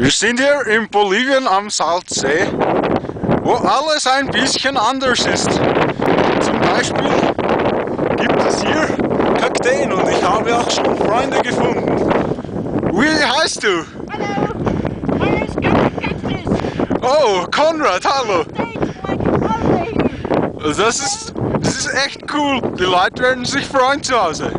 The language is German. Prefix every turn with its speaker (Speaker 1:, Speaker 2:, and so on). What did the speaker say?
Speaker 1: Wir sind hier in Bolivien am Salzsee, wo alles ein bisschen anders ist. Zum Beispiel gibt es hier Kakteen und ich habe auch schon Freunde gefunden. Wie heißt du?
Speaker 2: Hallo, my name's Cactus.
Speaker 1: Oh, Konrad, hallo. Das ist, das ist echt cool. Die Leute werden sich freuen zu Hause.